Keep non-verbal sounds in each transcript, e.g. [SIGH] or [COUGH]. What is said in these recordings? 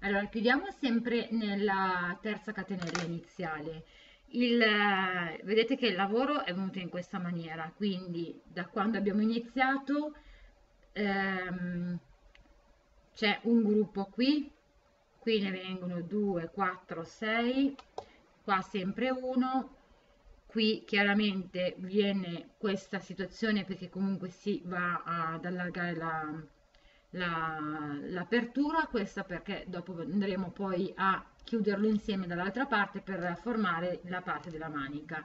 allora chiudiamo sempre nella terza catenella iniziale. Il, vedete che il lavoro è venuto in questa maniera quindi da quando abbiamo iniziato ehm, c'è un gruppo qui qui ne vengono 2 4 6 qua sempre uno qui chiaramente viene questa situazione perché comunque si va ad allargare la l'apertura la, questa perché dopo andremo poi a chiuderlo insieme dall'altra parte per formare la parte della manica.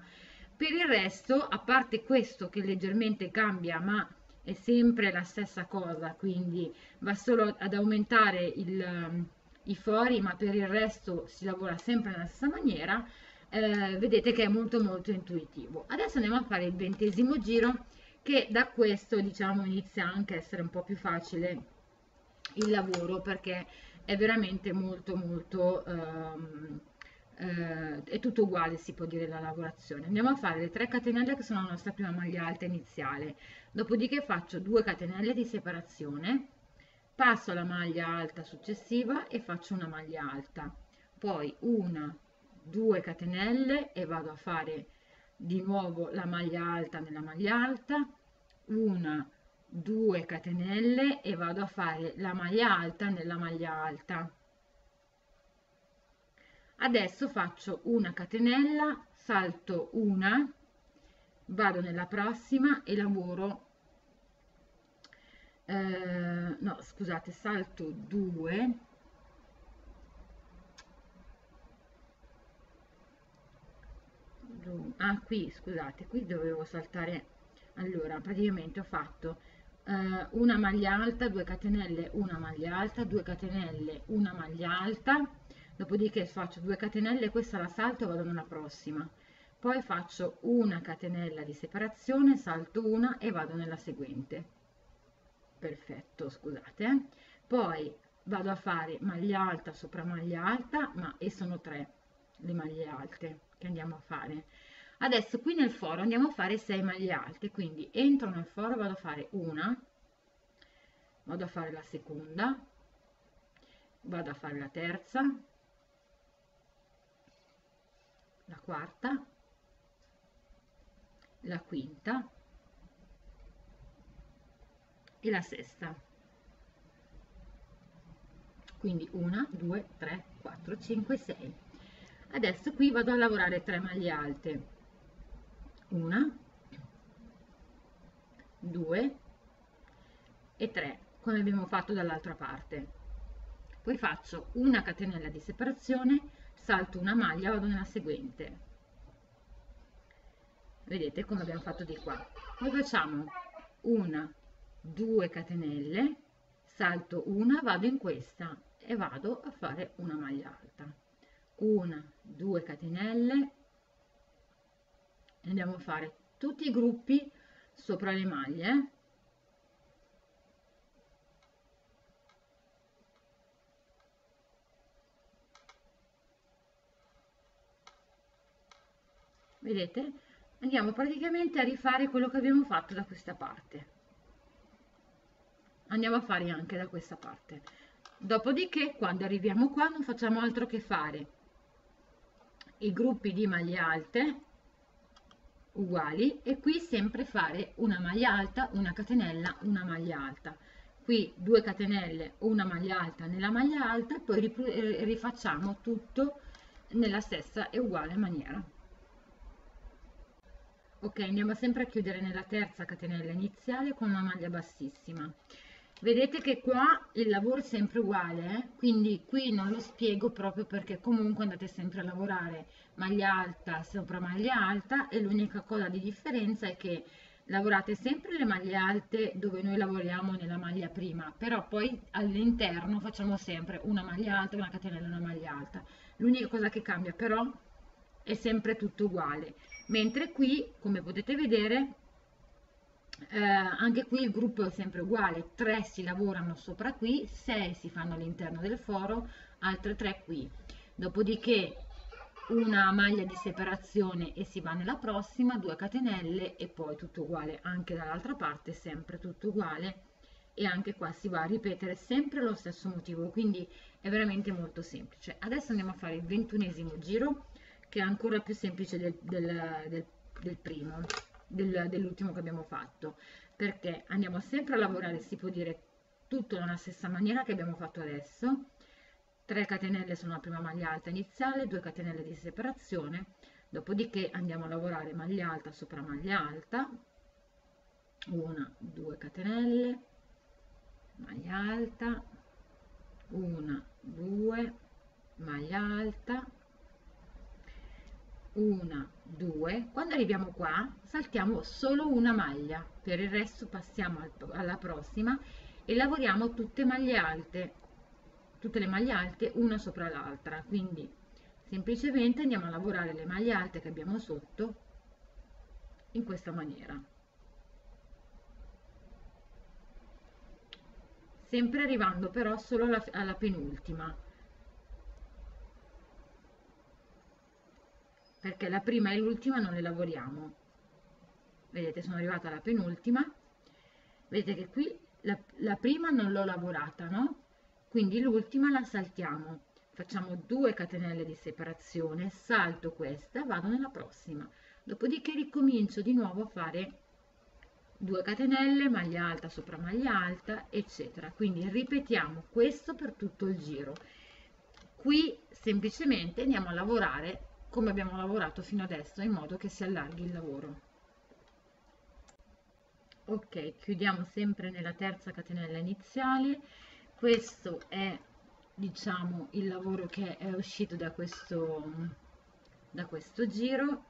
Per il resto a parte questo che leggermente cambia ma è sempre la stessa cosa quindi va solo ad aumentare il, i fori ma per il resto si lavora sempre nella stessa maniera eh, vedete che è molto molto intuitivo. Adesso andiamo a fare il ventesimo giro che da questo diciamo inizia anche a essere un po più facile il lavoro perché è veramente molto molto ehm, eh, è tutto uguale si può dire la lavorazione. Andiamo a fare le 3 catenelle che sono la nostra prima maglia alta iniziale. Dopodiché faccio 2 catenelle di separazione passo alla maglia alta successiva e faccio una maglia alta. Poi una 2 catenelle e vado a fare di nuovo la maglia alta nella maglia alta una 2 catenelle e vado a fare la maglia alta nella maglia alta. Adesso faccio una catenella salto una vado nella prossima e lavoro eh, no scusate salto 2 ah qui scusate qui dovevo saltare. Allora praticamente ho fatto eh, una maglia alta 2 catenelle una maglia alta 2 catenelle una maglia alta. Dopodiché faccio 2 catenelle questa la salto e vado nella prossima. Poi faccio una catenella di separazione salto una e vado nella seguente. Perfetto scusate. Poi vado a fare maglia alta sopra maglia alta ma e sono tre le maglie alte che andiamo a fare adesso qui nel foro andiamo a fare 6 maglie alte quindi entro nel foro vado a fare una vado a fare la seconda vado a fare la terza la quarta la quinta e la sesta. Quindi 1 2 3 4 5 6 adesso qui vado a lavorare 3 maglie alte una, due. E tre come abbiamo fatto dall'altra parte. Poi faccio una catenella di separazione salto una maglia vado nella seguente. Vedete come abbiamo fatto di qua. Poi facciamo una due catenelle salto una vado in questa e vado a fare una maglia alta. Una due catenelle andiamo a fare tutti i gruppi sopra le maglie. Vedete? Andiamo praticamente a rifare quello che abbiamo fatto da questa parte. Andiamo a fare anche da questa parte. Dopodiché quando arriviamo qua non facciamo altro che fare i gruppi di maglie alte uguali e qui sempre fare una maglia alta una catenella una maglia alta. Qui due catenelle una maglia alta nella maglia alta e poi eh, rifacciamo tutto nella stessa e uguale maniera. Ok andiamo sempre a chiudere nella terza catenella iniziale con una maglia bassissima vedete che qua il lavoro è sempre uguale eh? quindi qui non lo spiego proprio perché comunque andate sempre a lavorare maglia alta sopra maglia alta e l'unica cosa di differenza è che lavorate sempre le maglie alte dove noi lavoriamo nella maglia prima però poi all'interno facciamo sempre una maglia alta una catenella una maglia alta l'unica cosa che cambia però è sempre tutto uguale mentre qui come potete vedere eh, anche qui il gruppo è sempre uguale 3 si lavorano sopra qui 6 si fanno all'interno del foro altre 3 qui. Dopodiché una maglia di separazione e si va nella prossima 2 catenelle e poi tutto uguale. Anche dall'altra parte sempre tutto uguale e anche qua si va a ripetere sempre lo stesso motivo quindi è veramente molto semplice. Adesso andiamo a fare il ventunesimo giro che è ancora più semplice del, del, del, del primo del, dell'ultimo che abbiamo fatto perché andiamo sempre a lavorare si può dire tutto nella stessa maniera che abbiamo fatto adesso. 3 catenelle sulla prima maglia alta iniziale 2 catenelle di separazione dopodiché andiamo a lavorare maglia alta sopra maglia alta una 2 catenelle maglia alta una 2 maglia alta una 2 quando arriviamo qua saltiamo solo una maglia. Per il resto passiamo alla prossima e lavoriamo tutte maglie alte tutte le maglie alte una sopra l'altra. Quindi semplicemente andiamo a lavorare le maglie alte che abbiamo sotto in questa maniera. Sempre arrivando però solo alla, alla penultima perché la prima e l'ultima non le lavoriamo. Vedete sono arrivata alla penultima. Vedete che qui la, la prima non l'ho lavorata no? Quindi l'ultima la saltiamo. Facciamo 2 catenelle di separazione salto questa vado nella prossima. Dopodiché ricomincio di nuovo a fare 2 catenelle maglia alta sopra maglia alta eccetera. Quindi ripetiamo questo per tutto il giro. Qui semplicemente andiamo a lavorare come abbiamo lavorato fino adesso in modo che si allarghi il lavoro. Ok chiudiamo sempre nella terza catenella iniziale. Questo è diciamo il lavoro che è uscito da questo da questo giro.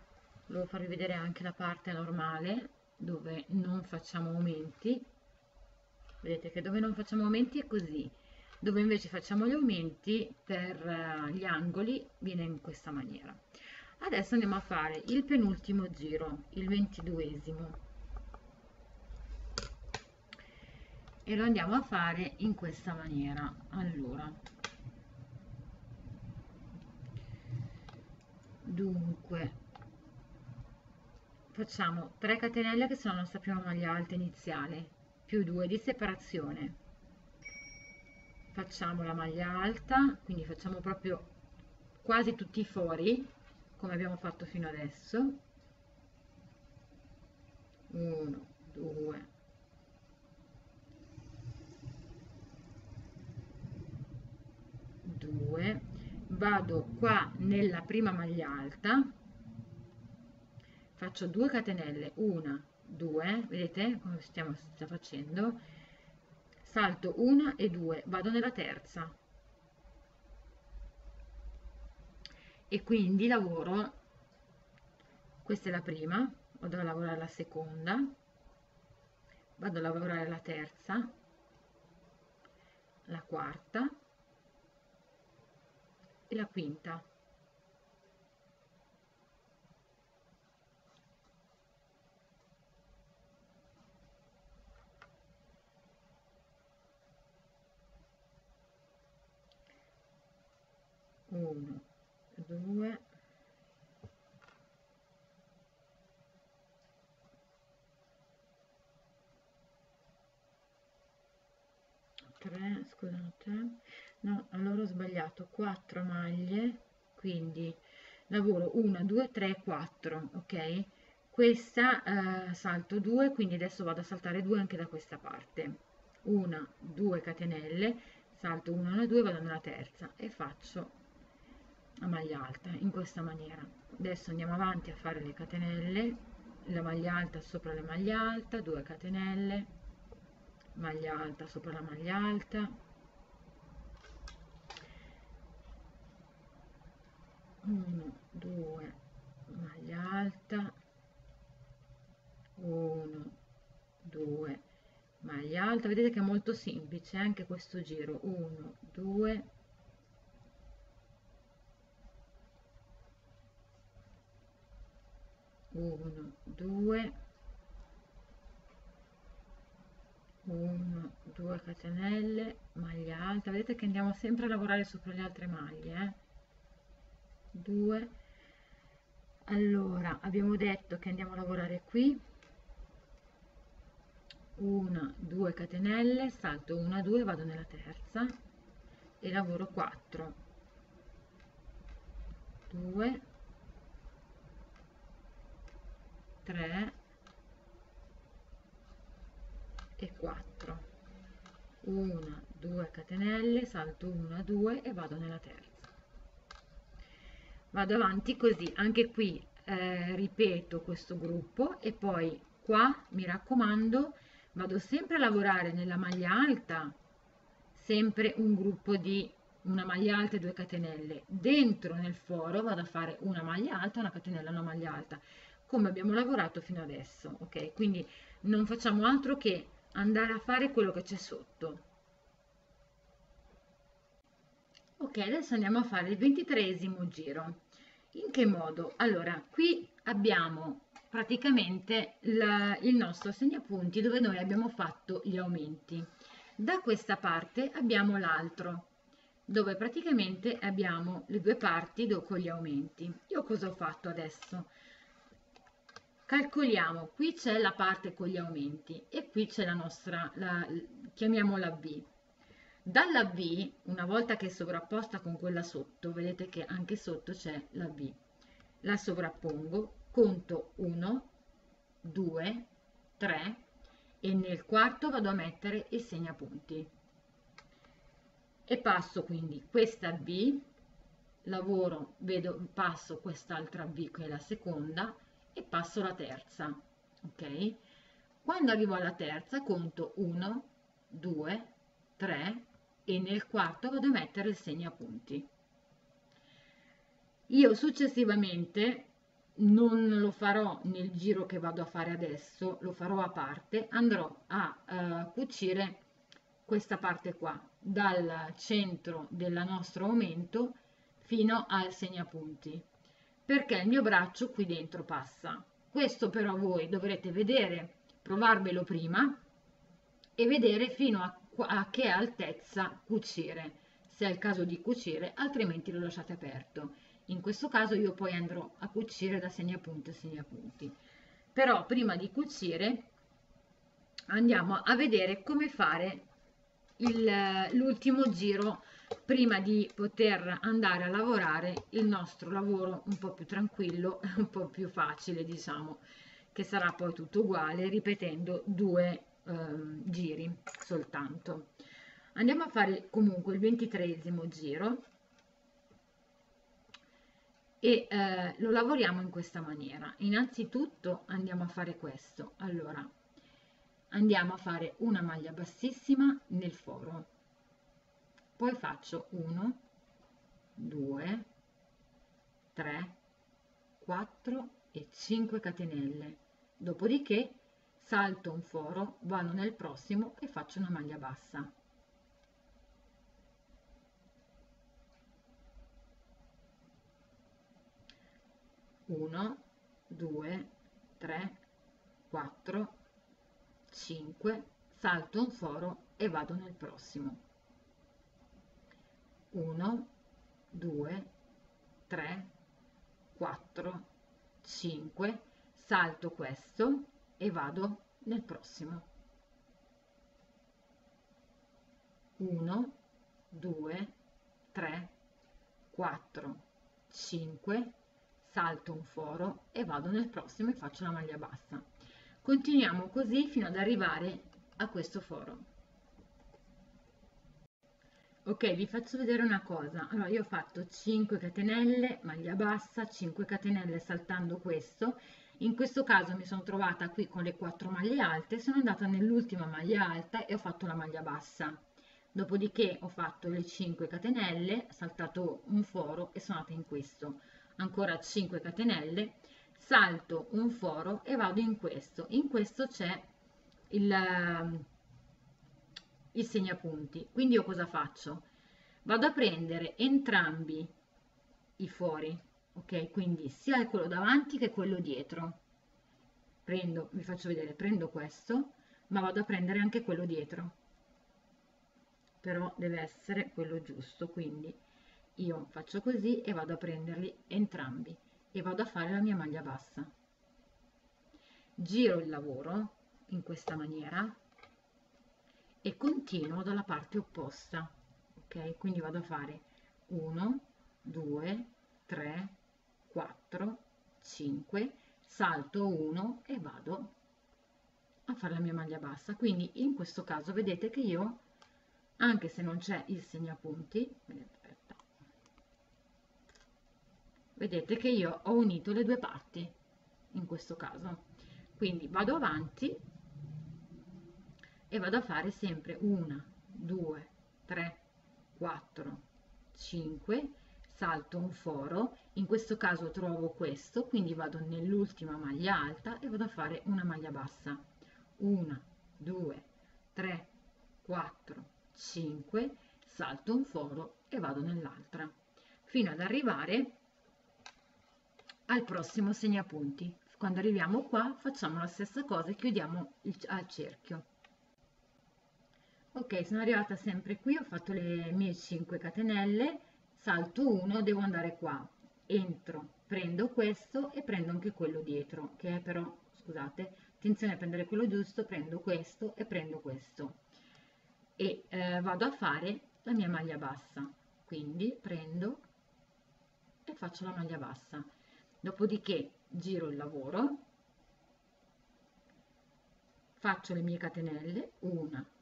Volevo farvi vedere anche la parte normale dove non facciamo aumenti. Vedete che dove non facciamo aumenti è così dove invece facciamo gli aumenti per eh, gli angoli viene in questa maniera. Adesso andiamo a fare il penultimo giro il ventiduesimo. E lo andiamo a fare in questa maniera. Allora. Dunque facciamo 3 catenelle che sono la nostra prima maglia alta iniziale più 2 di separazione facciamo la maglia alta quindi facciamo proprio quasi tutti i fori come abbiamo fatto fino adesso. 1 2 2 vado qua nella prima maglia alta. Faccio 2 catenelle. 1 2 vedete come stiamo sta facendo salto 1 e 2 vado nella terza. E quindi lavoro questa è la prima vado a lavorare la seconda vado a lavorare la terza la quarta e la quinta uno due. Tre scusate no allora ho sbagliato. 4 maglie quindi lavoro 1 2 3 4 ok? Questa eh, salto 2 quindi adesso vado a saltare 2 anche da questa parte. 1 2 catenelle salto 1 1 2 vado nella terza e faccio a maglia alta in questa maniera. Adesso andiamo avanti a fare le catenelle la maglia alta sopra la maglia alta 2 catenelle maglia alta sopra la maglia alta. 1 2 maglia alta. 1 2 maglia alta. Vedete che è molto semplice anche questo giro. 1 2 1 2 1 2 catenelle maglia alta. Vedete che andiamo sempre a lavorare sopra le altre maglie eh? 2 allora abbiamo detto che andiamo a lavorare qui. 1 2 catenelle salto 1 2 vado nella terza e lavoro 4 2 3 e 4 1 2 catenelle salto 1 2 e vado nella terza. Vado avanti così. Anche qui eh, ripeto questo gruppo e poi qua mi raccomando vado sempre a lavorare nella maglia alta sempre un gruppo di una maglia alta e due catenelle. Dentro nel foro vado a fare una maglia alta una catenella una maglia alta come abbiamo lavorato fino adesso ok quindi non facciamo altro che andare a fare quello che c'è sotto ok adesso andiamo a fare il ventitreesimo giro in che modo allora qui abbiamo praticamente la, il nostro segnapunti dove noi abbiamo fatto gli aumenti. Da questa parte abbiamo l'altro, dove praticamente abbiamo le due parti con gli aumenti. Io cosa ho fatto adesso? Calcoliamo, qui c'è la parte con gli aumenti e qui c'è la nostra, la, chiamiamola V. Dalla V, una volta che è sovrapposta con quella sotto, vedete che anche sotto c'è la V. La sovrappongo, conto 1, 2, 3 e nel quarto vado a mettere il segnapunti. E passo quindi questa V, lavoro, vedo, passo quest'altra V che è la seconda e passo la terza, ok? Quando arrivo alla terza conto 1, 2, 3 e nel quarto vado a mettere il segnapunti. Io successivamente non lo farò nel giro che vado a fare adesso, lo farò a parte, andrò a uh, cucire questa parte qua, dal centro del nostro aumento fino al segnapunti, perché il mio braccio qui dentro passa. Questo però voi dovrete vedere, provarvelo prima e vedere fino a, a che altezza cucire, se è il caso di cucire, altrimenti lo lasciate aperto. In questo caso io poi andrò a cucire da segnapunti a segnapunti. Però prima di cucire andiamo a vedere come fare l'ultimo giro prima di poter andare a lavorare il nostro lavoro un po' più tranquillo [LAUGHS] un po' più facile diciamo che sarà poi tutto uguale ripetendo due eh, giri soltanto andiamo a fare comunque il ventitreesimo giro e eh, lo lavoriamo in questa maniera. Innanzitutto andiamo a fare questo. Allora, andiamo a fare una maglia bassissima nel foro. Poi faccio 1, 2, 3, 4 e 5 catenelle. Dopodiché salto un foro, vado nel prossimo e faccio una maglia bassa. 1 2 3 4 5 salto un foro e vado nel prossimo 1 2 3 4 5 salto questo e vado nel prossimo. 1 2 3 4 5 salto un foro e vado nel prossimo e faccio la maglia bassa. Continuiamo così fino ad arrivare a questo foro ok vi faccio vedere una cosa. Allora io ho fatto 5 catenelle maglia bassa 5 catenelle saltando questo. In questo caso mi sono trovata qui con le 4 maglie alte sono andata nell'ultima maglia alta e ho fatto la maglia bassa. Dopodiché ho fatto le 5 catenelle saltato un foro e sono andata in questo. Ancora 5 catenelle salto un foro e vado in questo. In questo c'è il, il segnapunti. Quindi io cosa faccio? Vado a prendere entrambi i fori ok? Quindi sia quello davanti che quello dietro. Prendo vi faccio vedere prendo questo ma vado a prendere anche quello dietro. Però deve essere quello giusto quindi io faccio così e vado a prenderli entrambi e vado a fare la mia maglia bassa. Giro il lavoro in questa maniera e continuo dalla parte opposta ok? Quindi vado a fare 1 2 3 4 5 salto 1 e vado a fare la mia maglia bassa. Quindi in questo caso vedete che io anche se non c'è il segnapunti vedete, vedete che io ho unito le due parti in questo caso. Quindi vado avanti e vado a fare sempre una 2 3 4 5 salto un foro. In questo caso trovo questo quindi vado nell'ultima maglia alta e vado a fare una maglia bassa. 1 2 3 4 5 salto un foro e vado nell'altra. Fino ad arrivare al prossimo segnapunti. Quando arriviamo qua facciamo la stessa cosa e chiudiamo il, al cerchio ok sono arrivata sempre qui ho fatto le mie 5 catenelle salto 1 devo andare qua. Entro prendo questo e prendo anche quello dietro che è però scusate attenzione a prendere quello giusto prendo questo e prendo questo. E eh, vado a fare la mia maglia bassa. Quindi prendo e faccio la maglia bassa. Dopodiché giro il lavoro faccio le mie catenelle 1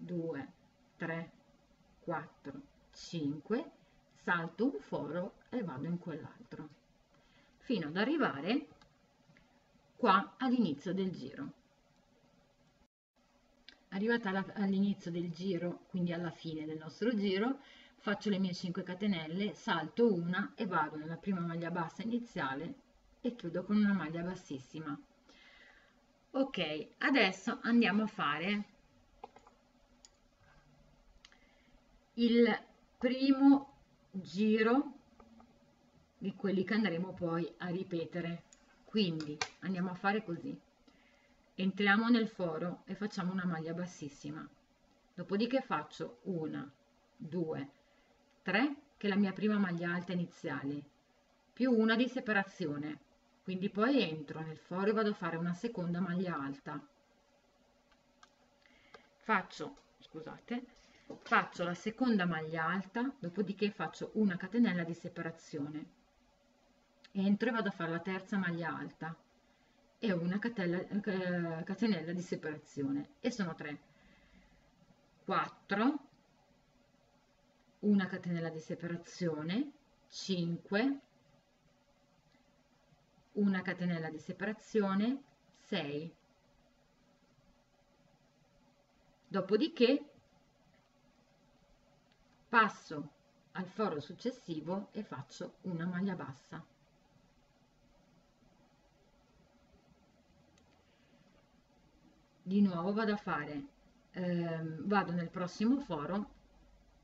2 3 4 5 salto un foro e vado in quell'altro. Fino ad arrivare qua all'inizio del giro. Arrivata all'inizio del giro quindi alla fine del nostro giro faccio le mie 5 catenelle salto una e vado nella prima maglia bassa iniziale e chiudo con una maglia bassissima. Ok adesso andiamo a fare il primo giro di quelli che andremo poi a ripetere. Quindi andiamo a fare così. Entriamo nel foro e facciamo una maglia bassissima. Dopodiché faccio una due tre che è la mia prima maglia alta iniziale più una di separazione. Quindi poi entro nel foro e vado a fare una seconda maglia alta. Faccio scusate faccio la seconda maglia alta dopodiché faccio una catenella di separazione. Entro e vado a fare la terza maglia alta e una catella, eh, catenella di separazione. E sono 3 4 una catenella di separazione. 5 una catenella di separazione. 6 dopodiché passo al foro successivo e faccio una maglia bassa. Di nuovo vado a fare ehm, vado nel prossimo foro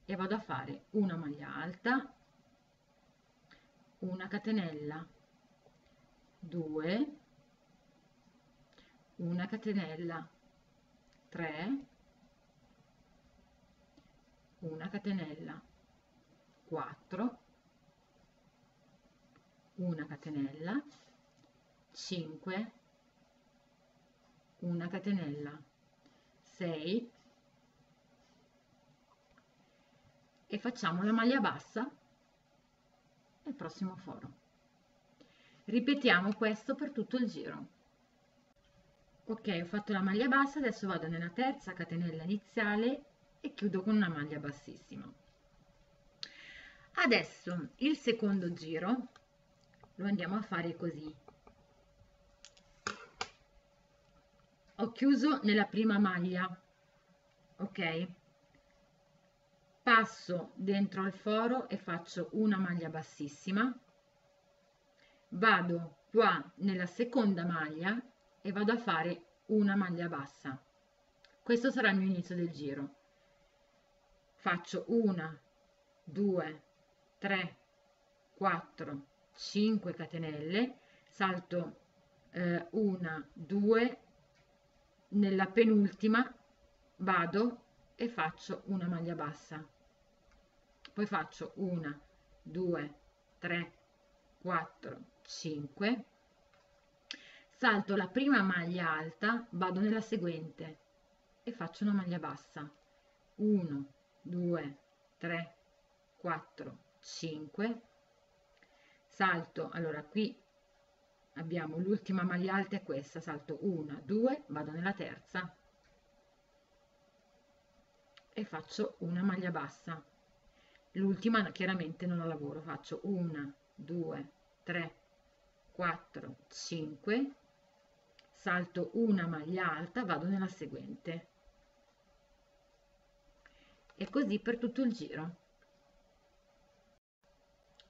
e vado a fare una maglia alta una catenella 2 una catenella 3 una catenella. 4 una catenella. 5 una catenella. 6 e facciamo la maglia bassa nel prossimo foro. Ripetiamo questo per tutto il giro. Ok ho fatto la maglia bassa adesso vado nella terza catenella iniziale e chiudo con una maglia bassissima. Adesso il secondo giro lo andiamo a fare così. Ho chiuso nella prima maglia ok? Passo dentro al foro e faccio una maglia bassissima. Vado qua nella seconda maglia e vado a fare una maglia bassa. Questo sarà il mio inizio del giro faccio una 2 3 4 5 catenelle salto eh, una 2 nella penultima vado e faccio una maglia bassa. Poi faccio una 2 3 4 5 salto la prima maglia alta vado nella seguente e faccio una maglia bassa. 1 2 3 4 5 salto allora qui abbiamo l'ultima maglia alta è questa salto 1 2 vado nella terza e faccio una maglia bassa. L'ultima chiaramente non la lavoro faccio 1 2 3 4 5 salto una maglia alta vado nella seguente e così per tutto il giro.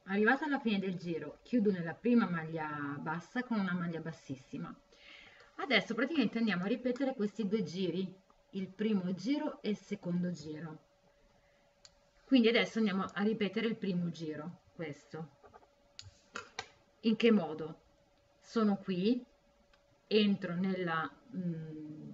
Arrivata alla fine del giro chiudo nella prima maglia bassa con una maglia bassissima. Adesso praticamente andiamo a ripetere questi due giri il primo giro e il secondo giro. Quindi adesso andiamo a ripetere il primo giro questo. In che modo? Sono qui entro nella mh, mm,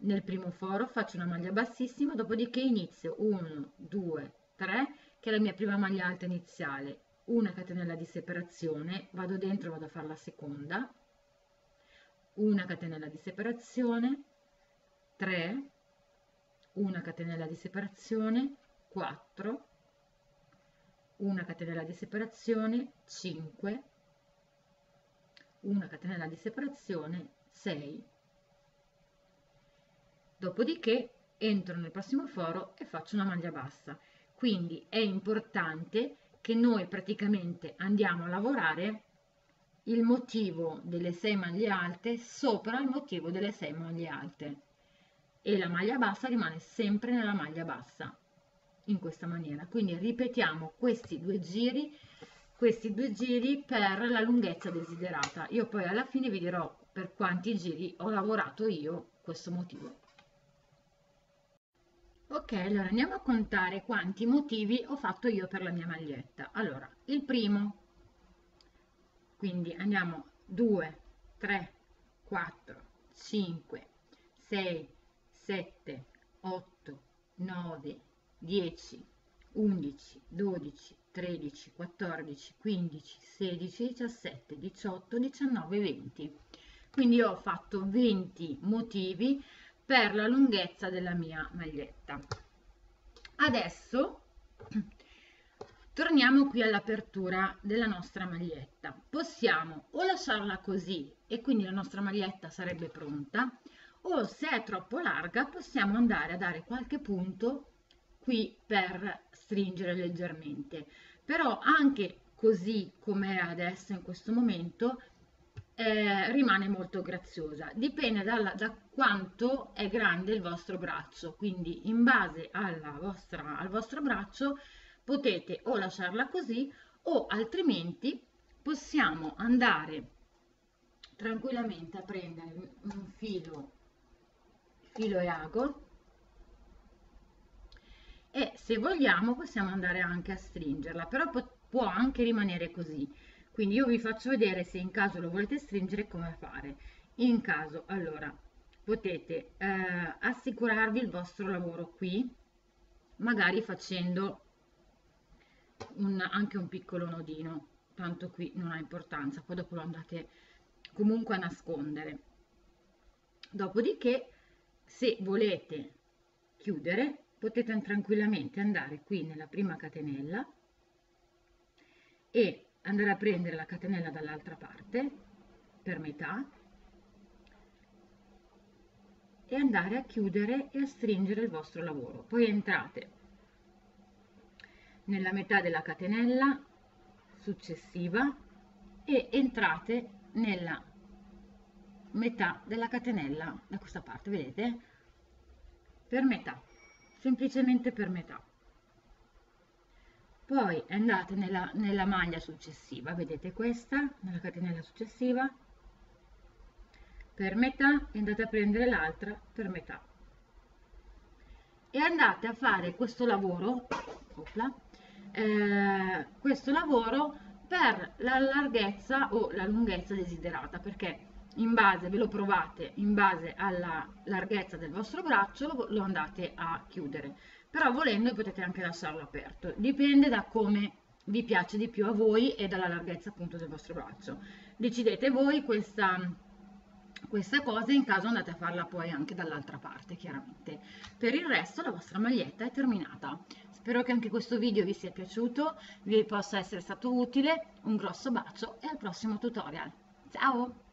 nel primo foro faccio una maglia bassissima dopodiché inizio 1 2 3 che è la mia prima maglia alta iniziale. Una catenella di separazione vado dentro vado a fare la seconda. Una catenella di separazione 3 una catenella di separazione 4 una catenella di separazione 5 una catenella di separazione 6 dopodiché entro nel prossimo foro e faccio una maglia bassa. Quindi è importante che noi praticamente andiamo a lavorare il motivo delle 6 maglie alte sopra il motivo delle 6 maglie alte. E la maglia bassa rimane sempre nella maglia bassa in questa maniera. Quindi ripetiamo questi due giri questi due giri per la lunghezza desiderata. Io poi alla fine vi dirò per quanti giri ho lavorato io questo motivo ok allora andiamo a contare quanti motivi ho fatto io per la mia maglietta allora il primo quindi andiamo 2 3 4 5 6 7, 8, 9, 10, 11, 12, 13, 14, 15, 16, 17, 18, 19, 20. Quindi ho fatto 20 motivi per la lunghezza della mia maglietta. Adesso torniamo qui all'apertura della nostra maglietta. Possiamo o lasciarla così e quindi la nostra maglietta sarebbe pronta o se è troppo larga possiamo andare a dare qualche punto qui per stringere leggermente però anche così come è adesso in questo momento eh, rimane molto graziosa. Dipende dalla, da quanto è grande il vostro braccio. Quindi in base vostra, al vostro braccio potete o lasciarla così o altrimenti possiamo andare tranquillamente a prendere un filo filo e ago. E se vogliamo possiamo andare anche a stringerla però può anche rimanere così quindi io vi faccio vedere se in caso lo volete stringere come fare. In caso allora potete eh, assicurarvi il vostro lavoro qui magari facendo un, anche un piccolo nodino. Tanto qui non ha importanza poi dopo lo andate comunque a nascondere. Dopodiché se volete chiudere potete tranquillamente andare qui nella prima catenella e andare a prendere la catenella dall'altra parte per metà e andare a chiudere e a stringere il vostro lavoro. Poi entrate nella metà della catenella successiva e entrate nella metà della catenella da questa parte vedete? Per metà semplicemente per metà poi andate nella, nella maglia successiva. Vedete questa nella catenella successiva. Per metà e andate a prendere l'altra per metà. E andate a fare questo lavoro opla, eh, questo lavoro per la larghezza o la lunghezza desiderata perché in base, ve lo provate in base alla larghezza del vostro braccio, lo, lo andate a chiudere. Però volendo potete anche lasciarlo aperto, dipende da come vi piace di più a voi e dalla larghezza appunto del vostro braccio. Decidete voi questa, questa cosa in caso andate a farla poi anche dall'altra parte chiaramente. Per il resto la vostra maglietta è terminata. Spero che anche questo video vi sia piaciuto vi possa essere stato utile. Un grosso bacio e al prossimo tutorial. Ciao